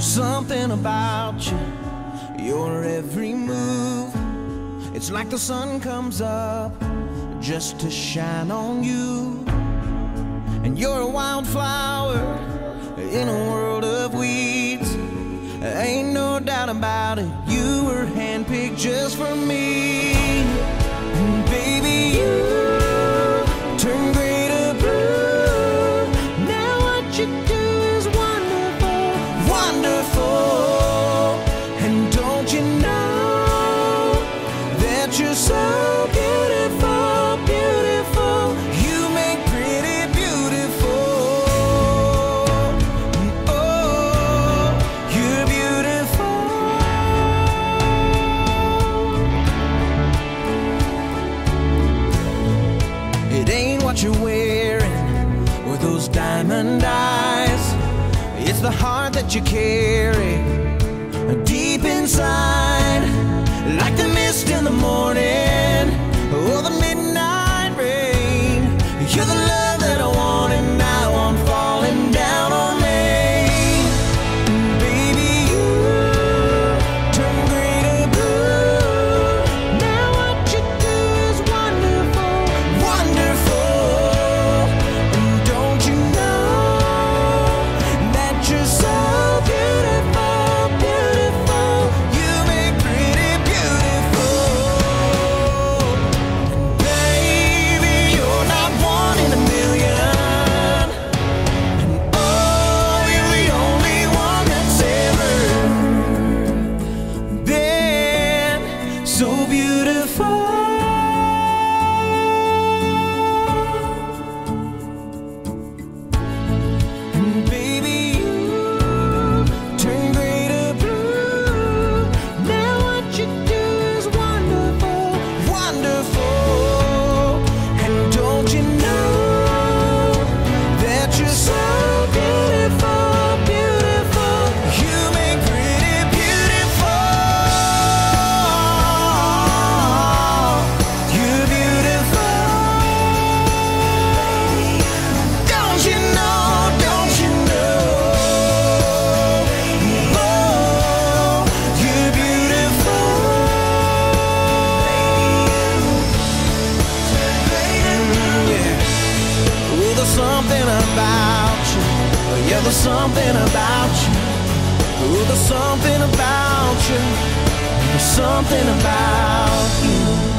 There's something about you, your every move. It's like the sun comes up just to shine on you. And you're a wildflower in a world of weeds. Ain't no doubt about it, you were handpicked just for me. You're wearing or those diamond eyes. It's the heart that you carry deep inside, like the mist in the morning beautiful. There's something about you. Oh, there's something about you. There's something about you.